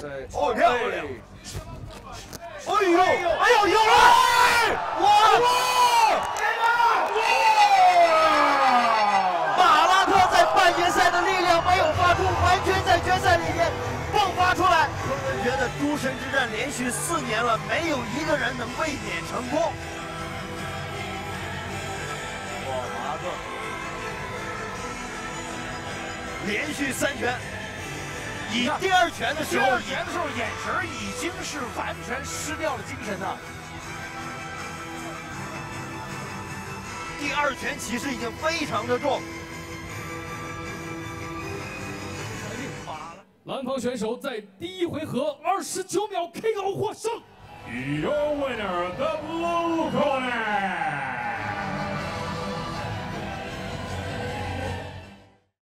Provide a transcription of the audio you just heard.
对，哦漂亮！哎呦，哎呦，有了！哇！马拉特在半决赛的力量没有发出，完全在决赛里面迸发出来。觉得诸神之战连续四年了，没有一个人能卫冕成功。哇，马拉特连续三拳，以第二拳的时候，第二拳的时候眼神已经是完全失掉了精神呐。第二拳其实已经非常的重。蓝方选手在第一回合二十九秒 KO 获胜。